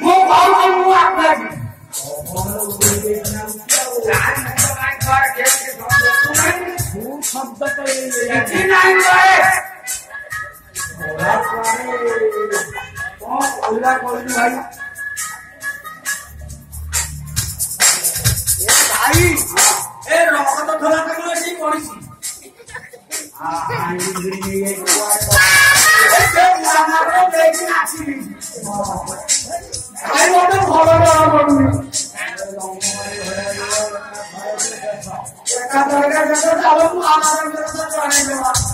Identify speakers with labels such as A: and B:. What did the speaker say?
A: Move on, move on, I want to follow the Thank you.